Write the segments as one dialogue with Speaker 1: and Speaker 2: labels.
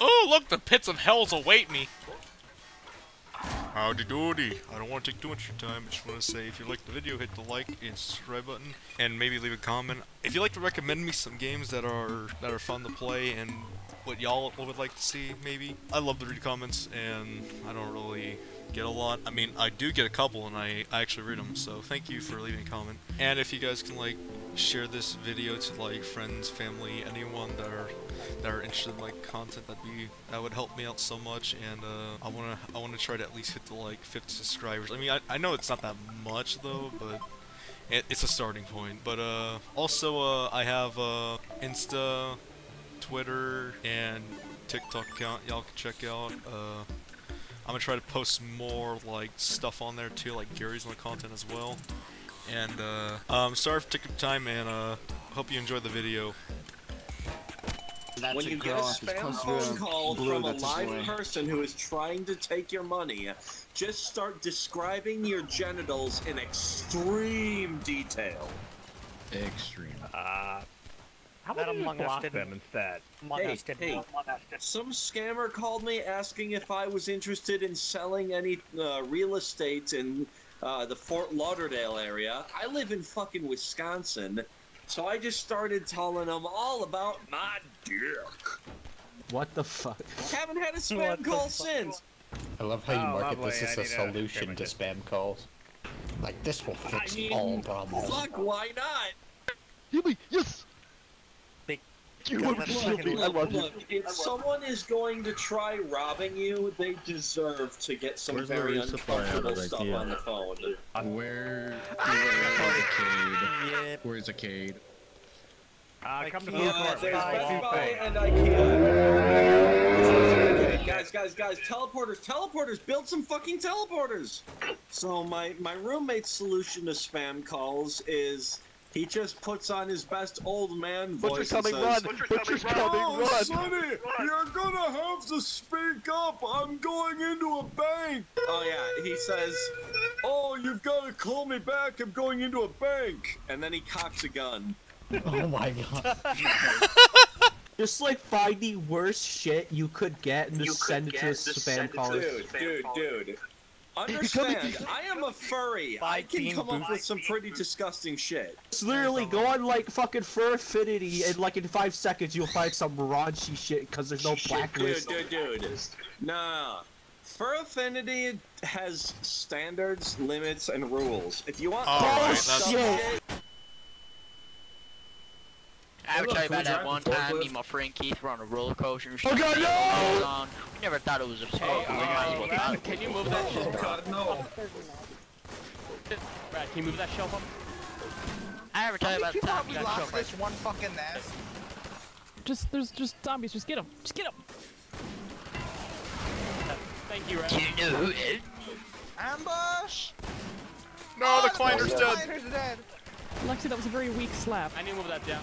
Speaker 1: Oh, look, the pits of hells await me. Howdy doody. I don't want to take too much of your time. I just want to say if you liked the video, hit the like and subscribe button, and maybe leave a comment. If you'd like to recommend me some games that are that are fun to play and what y'all would like to see, maybe. I love to read comments, and I don't really get a lot. I mean, I do get a couple, and I, I actually read them, so thank you for leaving a comment. And if you guys can, like, share this video to, like, friends, family, anyone that are that are interested in, like, content, that'd be, that would help me out so much, and, uh, I wanna, I wanna try to at least hit the, like, 50 subscribers. I mean, I, I know it's not that much, though, but it, it's a starting point. But, uh, also, uh, I have, uh, Insta, Twitter, and TikTok account y'all can check out. Uh, I'm gonna try to post more like stuff on there too, like Garry's on the content as well. And uh, um, sorry for taking time, and uh, hope you enjoyed the video.
Speaker 2: That's
Speaker 3: when you get a spam phone call from a live
Speaker 2: boy.
Speaker 3: person who is trying to take your money, just start describing your genitals in extreme detail.
Speaker 4: Extreme.
Speaker 5: Uh,
Speaker 6: How
Speaker 5: that
Speaker 6: about you
Speaker 5: Among
Speaker 6: just
Speaker 5: Us
Speaker 6: block them instead?
Speaker 5: Among
Speaker 3: Hey, hey.
Speaker 5: Among Us didn't.
Speaker 3: Some scammer called me asking if I was interested in selling any uh, real estate in uh, the Fort Lauderdale area. I live in fucking Wisconsin, so I just started telling them all about my dick.
Speaker 2: What the fuck?
Speaker 3: Haven't had a
Speaker 5: What
Speaker 3: spam call since.
Speaker 4: I love how you
Speaker 5: Oh,
Speaker 4: market
Speaker 5: lovely,
Speaker 4: this
Speaker 5: I
Speaker 4: as a
Speaker 5: need a
Speaker 4: solution to spam calls. Like, this will fix
Speaker 3: mean,
Speaker 4: all problems.
Speaker 3: Fuck, why not?
Speaker 7: Yumi, yes!
Speaker 5: They-
Speaker 7: You
Speaker 5: Because
Speaker 7: are
Speaker 5: that's
Speaker 7: Yumi, I love you.
Speaker 3: Look, if someone is going to try robbing you, they deserve to get some
Speaker 7: Where's
Speaker 3: very uncomfortable
Speaker 7: of
Speaker 3: stuff
Speaker 7: IKEA?
Speaker 3: on the phone.
Speaker 4: Where,
Speaker 5: Yep.
Speaker 4: Cade? Where's a Cade?
Speaker 5: Uh, come to
Speaker 3: Uh,
Speaker 5: Fort
Speaker 3: there's
Speaker 5: Lauderdale.
Speaker 3: Best Buy
Speaker 5: Buy.
Speaker 3: and IKEA. Guys, guys, guys, teleporters, teleporters, build some fucking teleporters! So my, my roommate's solution to spam calls is he just puts on his best old man voice
Speaker 7: Butcher's coming,
Speaker 3: and
Speaker 7: run!
Speaker 3: says,
Speaker 7: Butcher's coming,
Speaker 3: Oh,
Speaker 7: run!
Speaker 3: Sonny, you're gonna have to speak up. I'm going into a bank. Oh yeah, he says, "Oh, you've got to call me back. I'm going into a bank." And then he cocks a gun.
Speaker 4: Oh my god.
Speaker 2: Just like find the worst shit you could get and just send it to a spam caller.
Speaker 3: Dude, dude, dude. Understand, I am a furry. I can
Speaker 5: Bean
Speaker 3: come up with some pretty disgusting shit.
Speaker 2: It's literally go on like fucking Fur Affinity and like in five seconds you'll find some raunchy shit because there's no
Speaker 3: Dude,
Speaker 2: blacklist.
Speaker 3: dude, dude. Nah. Fur Affinity has standards, limits, and rules. If you want oh,
Speaker 1: Alright,
Speaker 3: some
Speaker 2: that's-
Speaker 3: shit,
Speaker 8: I ever
Speaker 4: look,
Speaker 8: tell you about that one time me and my friend Keith were on a roller coaster and
Speaker 2: Oh,
Speaker 8: shit.
Speaker 2: God, no!
Speaker 8: On. We never thought it was a
Speaker 5: Hey,
Speaker 8: oh, we well
Speaker 5: uh, can you move that shit?
Speaker 4: god, no.
Speaker 5: Brad, can you move that shelf up?
Speaker 8: I ever tell you about the time we got
Speaker 9: lost
Speaker 8: choked
Speaker 9: this one fucking nest?
Speaker 6: Just there's just zombies. Just get them. Just get them.
Speaker 5: Thank you, Red.
Speaker 8: You knew it.
Speaker 9: Ambush!
Speaker 1: No, the
Speaker 9: Oh,
Speaker 1: climber's
Speaker 9: the
Speaker 1: dead.
Speaker 9: climber's dead.
Speaker 6: Lexi, that was a very weak slap.
Speaker 5: I need to move that down.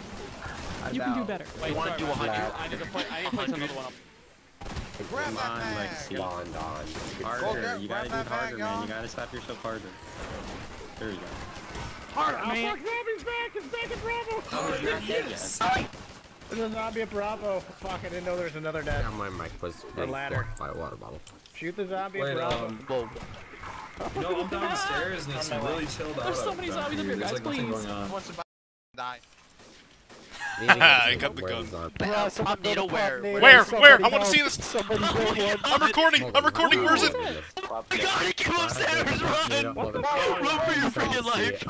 Speaker 6: You can do better.
Speaker 5: Wait,
Speaker 8: You wanna do a hundred?
Speaker 5: I need to play. I need to place another one up.
Speaker 9: Grab that bag!
Speaker 7: Harder,
Speaker 9: grab-
Speaker 7: you gotta do harder,
Speaker 9: bag,
Speaker 7: man.
Speaker 9: y'all.
Speaker 7: Gotta slap yourself harder. There you go.
Speaker 6: Harder, man. Zombies back. It's back at Bravo.
Speaker 7: Oh, you're not dead yet.
Speaker 5: There's a zombie at Bravo. Fuck, I didn't know there was another dead.
Speaker 7: my mic was
Speaker 5: being ladder.
Speaker 7: by a water bottle.
Speaker 5: Shoot the zombie
Speaker 10: Wait,
Speaker 5: at Bravo.
Speaker 10: um,
Speaker 8: Whoa.
Speaker 10: no, I'm downstairs and it's really chilled out.
Speaker 6: There's so many zombies up
Speaker 10: here.
Speaker 6: here, guys,
Speaker 10: like nothing
Speaker 6: please.
Speaker 10: going on.
Speaker 9: About to die?
Speaker 1: I got the gun.
Speaker 8: Bro, Pop NATO where?
Speaker 1: Where? Where? I want to see this.
Speaker 2: Somebody go one.
Speaker 1: I'm recording. I'm recording. Where's it?
Speaker 8: We gotta go upstairs, run! Run for your freaking life!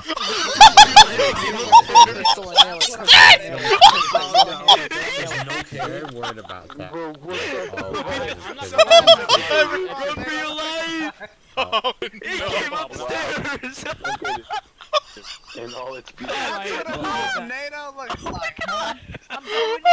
Speaker 7: They're worried about that.
Speaker 5: I'm not
Speaker 7: Oh,
Speaker 5: gonna lie.
Speaker 8: Run for your life!
Speaker 1: Oh
Speaker 8: He came
Speaker 1: no.
Speaker 8: upstairs!
Speaker 9: Oh, NATO looks like, man.
Speaker 8: I'm going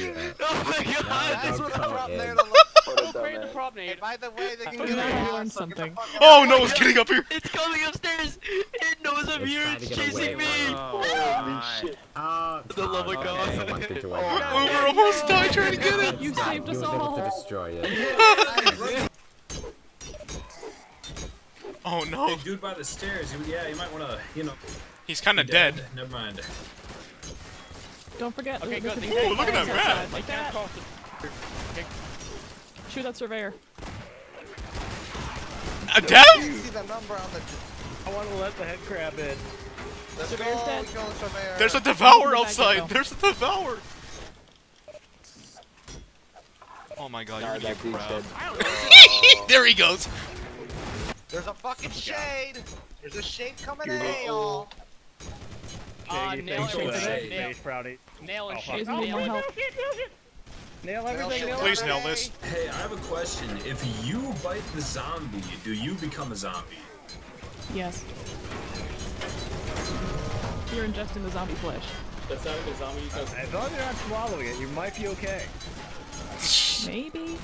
Speaker 8: in!
Speaker 7: yeah.
Speaker 8: Oh my god!
Speaker 9: That's what a
Speaker 7: come
Speaker 9: prop
Speaker 7: in.
Speaker 9: NATO looks
Speaker 5: Don't create the prop
Speaker 9: Hey,
Speaker 5: nade.
Speaker 9: by the way, they can
Speaker 6: So
Speaker 9: do
Speaker 6: now you
Speaker 9: that.
Speaker 6: learned something.
Speaker 1: Oh no, it's getting up here.
Speaker 8: It's coming upstairs! It knows I'm
Speaker 7: It's
Speaker 8: here!
Speaker 7: trying
Speaker 8: It's
Speaker 7: to get away
Speaker 8: chasing me!
Speaker 7: from it. Oh, uh,
Speaker 8: The love of
Speaker 7: okay,
Speaker 8: God.
Speaker 7: I want it to win.
Speaker 1: We were almost died trying to get it.
Speaker 6: You
Speaker 7: Stop,
Speaker 6: saved
Speaker 7: he
Speaker 6: us
Speaker 7: was able to
Speaker 6: all.
Speaker 7: destroy it.
Speaker 1: Oh no.
Speaker 10: Hey, dude by the stairs. You, yeah, you might want to, you know.
Speaker 1: He's kind of
Speaker 10: be
Speaker 1: dead.
Speaker 10: Never mind.
Speaker 6: Don't forget.
Speaker 5: Okay,
Speaker 6: there
Speaker 5: good.
Speaker 6: could
Speaker 5: They
Speaker 1: look at that
Speaker 6: fires
Speaker 1: rat.
Speaker 6: Like
Speaker 5: can't
Speaker 6: that.
Speaker 5: cross the.
Speaker 11: working. Shoot that surveyor.
Speaker 1: A dev?
Speaker 9: You see the number on the.
Speaker 5: I want to let the head crab in.
Speaker 9: Let's go.
Speaker 11: Surveyor's dead.
Speaker 9: Kill the surveyor.
Speaker 1: There's a devourer outside. There's a devourer. Oh my god, you're
Speaker 7: that
Speaker 1: gonna get
Speaker 7: dead.
Speaker 1: crab. there he goes.
Speaker 9: There's a fucking shade. There's a shade coming
Speaker 5: You're
Speaker 9: in, y'all.
Speaker 5: Uh,
Speaker 11: nail
Speaker 5: nail
Speaker 11: everything.
Speaker 5: everything.
Speaker 11: Nail.
Speaker 5: Space
Speaker 11: Nail and Nail and.
Speaker 5: Nail
Speaker 9: Nail
Speaker 5: everything. Nail
Speaker 1: Please nail this.
Speaker 10: Hey, I have a question. If you bite the zombie, do you become a zombie?
Speaker 11: Yes. You're ingesting the zombie flesh.
Speaker 8: That's not a zombie. You can
Speaker 5: As long as you're not swallowing it, you might be okay.
Speaker 11: Maybe.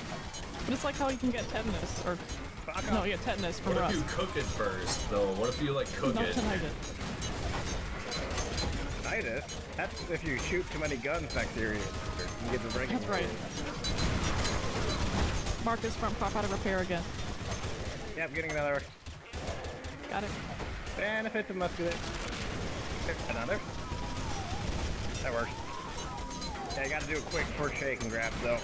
Speaker 11: Just like how you can get tetanus, or
Speaker 5: Fuck
Speaker 11: no,
Speaker 5: off.
Speaker 11: you get tetanus from
Speaker 10: What if you cook it first, though? What if you like cook
Speaker 11: Not
Speaker 10: it?
Speaker 11: tonight. It.
Speaker 5: Tinnitus? That's if you shoot too many guns bacteria. You get the breaking.
Speaker 11: That's right. Marcus from Pop Out of Repair again.
Speaker 5: Yep, getting another.
Speaker 11: Got it.
Speaker 5: Benefits of muscular. Another. That works. Yeah, I gotta do a quick first shake and grab though.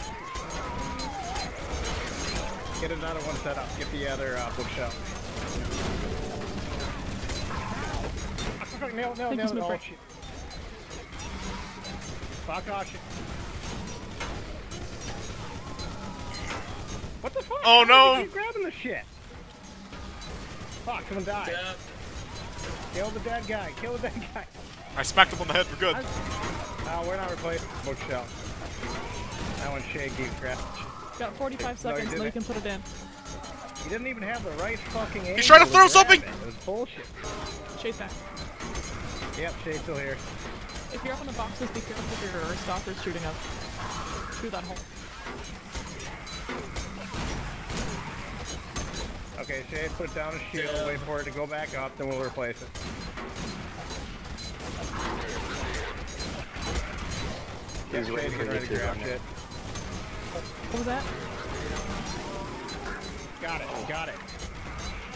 Speaker 5: Get another one set up. Get the other uh, bookshelf. Fuck, fuck, Nail, nail, nail. Oh, Fuck off. shit. What the fuck?
Speaker 1: Oh,
Speaker 5: How
Speaker 1: no.
Speaker 5: you keep grabbing the shit. Fuck, someone died.
Speaker 10: Yeah.
Speaker 5: Kill the dead guy. Kill the dead guy.
Speaker 1: I smacked him on the head for good.
Speaker 5: Oh, we're not replacing bookshelf. That one's shaky crap.
Speaker 11: Got 45
Speaker 5: No,
Speaker 11: seconds, so you
Speaker 5: didn't.
Speaker 11: can put it in.
Speaker 5: He didn't even have the right fucking aim.
Speaker 1: He's trying to throw something!
Speaker 5: It. it was bullshit.
Speaker 11: Chase back.
Speaker 5: Yep, Shay's still here.
Speaker 11: If you're up in the boxes, be careful if your stalker's shooting up. Through that hole.
Speaker 5: Okay, Shay, put down a shield,
Speaker 10: Yeah.
Speaker 5: wait for it to go back up, then we'll replace it. Yeah,
Speaker 7: He's waiting for
Speaker 5: getting
Speaker 7: you to
Speaker 5: to grab
Speaker 7: run
Speaker 5: shit.
Speaker 11: What was that?
Speaker 5: Got it, got it.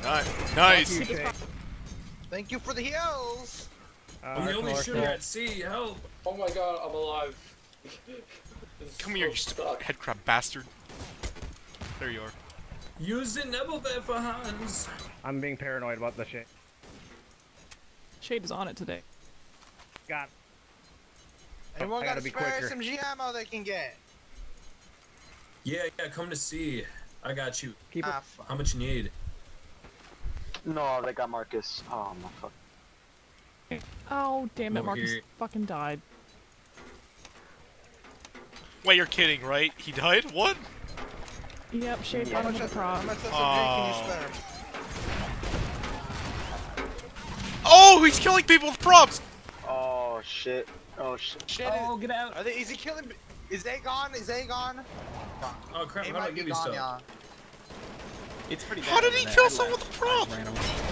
Speaker 1: Nice. Nice.
Speaker 5: Fuck you,
Speaker 9: Thank you for the heals.
Speaker 5: Uh,
Speaker 10: I'm the only shooter at sea. Help!
Speaker 8: Oh my god, I'm alive. This is
Speaker 1: Come here, you stupid
Speaker 8: stuck.
Speaker 1: head crab bastard. There you are.
Speaker 10: Use the Nebelwerfer Hans.
Speaker 5: I'm being paranoid about the shit.
Speaker 11: Shade is on it today.
Speaker 5: Got
Speaker 9: Anyone
Speaker 5: I
Speaker 9: got
Speaker 5: gotta
Speaker 9: a
Speaker 5: be
Speaker 9: spare
Speaker 5: quicker.
Speaker 9: SMG ammo they can get?
Speaker 10: Yeah, yeah, come to see. I got you.
Speaker 5: keep it.
Speaker 9: Ah, fuck.
Speaker 10: How much you need?
Speaker 7: No, they got Marcus. Oh my fuck.
Speaker 11: Oh, damn it,
Speaker 10: Over
Speaker 11: Marcus
Speaker 10: here.
Speaker 11: fucking died.
Speaker 1: Wait, you're kidding, right? He died? What?
Speaker 11: Yep, Shade
Speaker 9: How
Speaker 11: brought him
Speaker 9: much,
Speaker 11: with a
Speaker 9: how
Speaker 11: prop.
Speaker 9: much SMG
Speaker 1: Oh.
Speaker 9: can you spare?
Speaker 1: Oh, he's killing people with props.
Speaker 7: Oh shit. Oh shit.
Speaker 9: Shit.
Speaker 3: Oh, get out.
Speaker 9: Are they? Is he killing? Is they gone? Is they gone?
Speaker 10: Oh crap!
Speaker 9: He
Speaker 10: How do I give you stuff?
Speaker 9: y'all.
Speaker 3: It's pretty
Speaker 1: How did he kill
Speaker 3: I
Speaker 1: someone
Speaker 3: left.
Speaker 1: with a prop?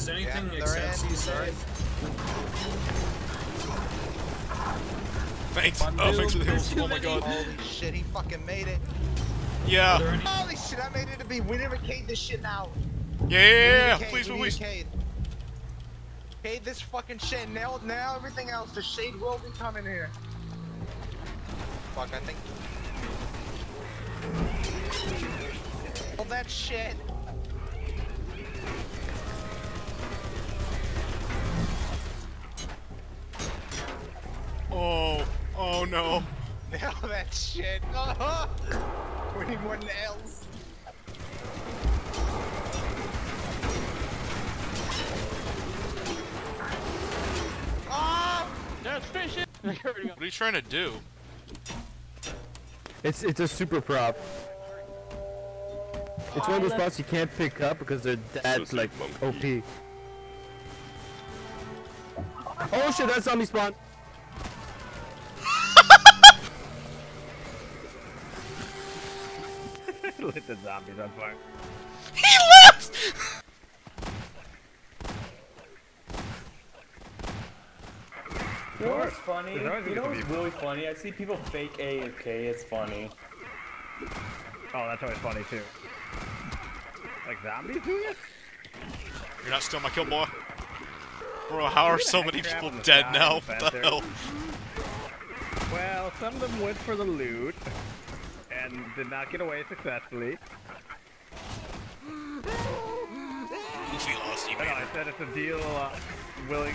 Speaker 10: Is anything
Speaker 9: they're
Speaker 10: except
Speaker 9: in.
Speaker 10: sea safe?
Speaker 1: Thanks. Oh, thanks for the hills. Oh my god.
Speaker 9: Holy shit, he fucking made it.
Speaker 1: Yeah.
Speaker 9: Holy shit, I made it to be. We didn't cade this shit now.
Speaker 1: Yeah, yeah, yeah, yeah.
Speaker 9: We need a
Speaker 1: Please,
Speaker 9: we need
Speaker 1: please.
Speaker 9: a cade. Cade this fucking shit. Now, now everything else. The shade will be coming here. Fuck, I think. All that shit.
Speaker 1: No.
Speaker 9: Nail that shit. we need more nails. Ah!
Speaker 8: There's fish in
Speaker 1: What are you trying to do?
Speaker 12: It's it's a super prop. It's one of those spots you can't pick up because they're that like OP. Oh shit, that's zombie spawn.
Speaker 5: Lit the zombies on fire.
Speaker 1: He left!
Speaker 13: You
Speaker 5: know what's funny?
Speaker 13: You know what's really funny? I see people fake AFK, it's funny.
Speaker 5: Oh, that's always funny too. Like zombies do you?
Speaker 1: You're not still my kill boy. Bro, how are so many people dead now? What the hell?
Speaker 5: Well, some of them went for the loot and did not get away successfully.
Speaker 1: Goofy
Speaker 5: No, no, I said it's a deal uh, willing.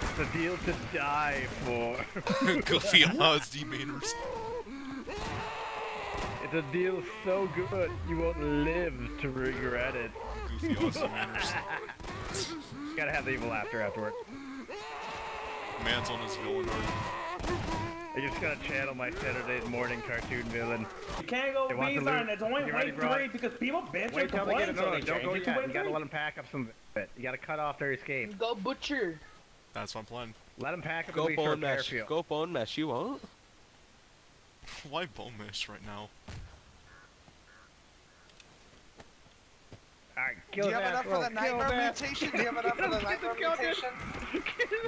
Speaker 5: It's a deal to die for.
Speaker 1: Goofy Aussie mainers.
Speaker 5: It's a deal so good you won't live to regret it.
Speaker 1: Goofy mainers.
Speaker 5: Gotta have the evil laughter afterward.
Speaker 1: Man's on his villain arc.
Speaker 5: I just gotta channel my Saturday morning cartoon villain.
Speaker 13: You can't go
Speaker 5: They want the
Speaker 13: bees on
Speaker 5: loot.
Speaker 13: it's only
Speaker 5: Get ready,
Speaker 13: wave three because people bitch
Speaker 5: Wait
Speaker 13: and
Speaker 5: till
Speaker 13: complain so
Speaker 5: No, no,
Speaker 13: they
Speaker 5: don't
Speaker 13: change
Speaker 5: go
Speaker 13: it to
Speaker 5: yet.
Speaker 13: wave
Speaker 5: You gotta let them pack up some of it. You gotta cut off their escape.
Speaker 8: Go butcher.
Speaker 1: That's my plan.
Speaker 5: Let them pack up
Speaker 14: Go
Speaker 5: at least for
Speaker 14: bone mesh.
Speaker 5: field.
Speaker 14: Go bone mesh. You won't.
Speaker 1: Why bone mesh right now?
Speaker 5: Alright,
Speaker 9: Do
Speaker 5: kill
Speaker 9: you
Speaker 5: his
Speaker 9: have enough
Speaker 5: ass,
Speaker 9: for
Speaker 5: roll.
Speaker 9: the
Speaker 5: Kill
Speaker 9: nightmare
Speaker 5: that.
Speaker 9: mutation? Do you have enough for the nightmare mutation?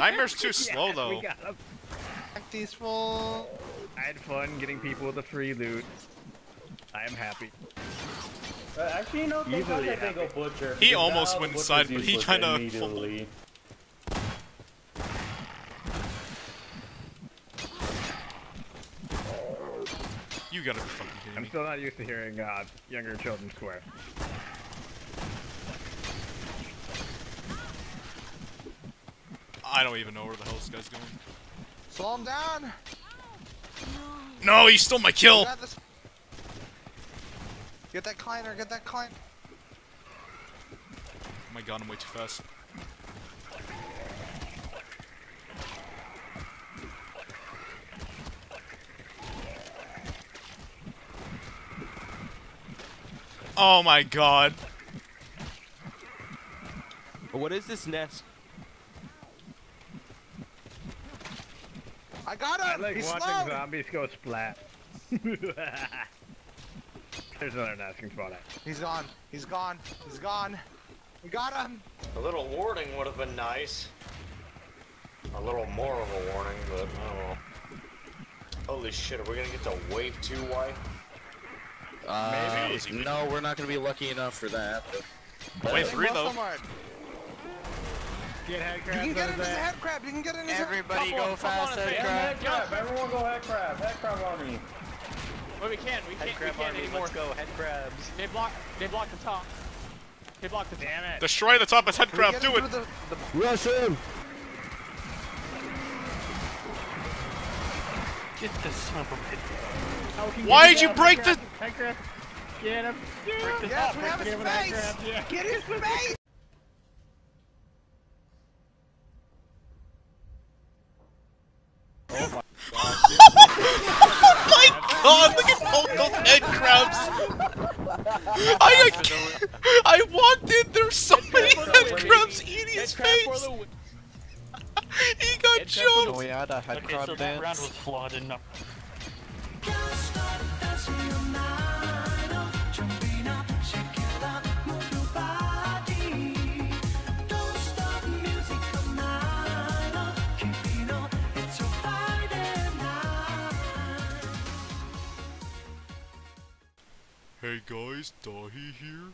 Speaker 1: Nightmare's too slow
Speaker 5: Yes,
Speaker 1: though.
Speaker 5: We got him.
Speaker 9: These full.
Speaker 5: I had fun getting people with the free loot. I am happy.
Speaker 13: Uh, actually, no, thank God
Speaker 5: Easily
Speaker 13: they go butcher.
Speaker 1: He almost went inside, but he kinda
Speaker 13: immediately.
Speaker 1: You gotta be fucking kidding
Speaker 5: I'm
Speaker 1: me.
Speaker 5: still not used to hearing uh, younger children swear.
Speaker 1: I don't even know where the hell this guy's going.
Speaker 9: Slow him down.
Speaker 1: No, he stole my kill!
Speaker 9: You got this. Get that climber. Get that climb.
Speaker 1: Oh my god, I'm way too fast. Oh my god.
Speaker 14: What is this nest?
Speaker 9: I got him!
Speaker 5: I
Speaker 9: him.
Speaker 5: like
Speaker 9: He's
Speaker 5: watching
Speaker 9: slow.
Speaker 5: zombies go splat. There's another nesting spot.
Speaker 9: He's gone. He's gone. He's gone. We got him.
Speaker 15: A little warning would have been nice. A little more of a warning, but oh well. Holy shit, are we gonna get to wave 2 Y?
Speaker 12: Uh,
Speaker 1: Maybe.
Speaker 12: no, we're not gonna be lucky enough for that.
Speaker 1: Wave three though.
Speaker 9: Mart.
Speaker 5: Get head
Speaker 9: You can get
Speaker 5: out
Speaker 9: him as a
Speaker 5: that.
Speaker 9: head crab. You can get him as a
Speaker 8: Everybody
Speaker 13: Come
Speaker 8: go
Speaker 13: on, come
Speaker 8: fast,
Speaker 13: on,
Speaker 8: head
Speaker 13: man.
Speaker 8: crab.
Speaker 13: Head crab. Everyone go head crab. Head crab on me.
Speaker 8: Well, we can't. We can't. we can't anymore. Let's go, head crabs. They block. They block the top. They block the top.
Speaker 5: Damn it.
Speaker 1: Destroy the top of head crab, do it!
Speaker 9: The, the
Speaker 12: Rush in.
Speaker 8: Get this son of a bitch.
Speaker 5: Oh,
Speaker 1: Why'd
Speaker 5: get
Speaker 1: you break the-
Speaker 5: Head crab. Get him. Get him.
Speaker 9: yes, we have his
Speaker 5: him a head
Speaker 9: face.
Speaker 5: crab. Yeah.
Speaker 9: Get his face.
Speaker 1: Oh my god, look at all those head crabs! I, I, I walked in, there's so many head crabs eating his face! he got jumped!
Speaker 14: we add a head
Speaker 8: Okay,
Speaker 14: crab
Speaker 8: so that round
Speaker 14: dance?
Speaker 8: was flawed enough.
Speaker 1: Hey guys, Dahi here.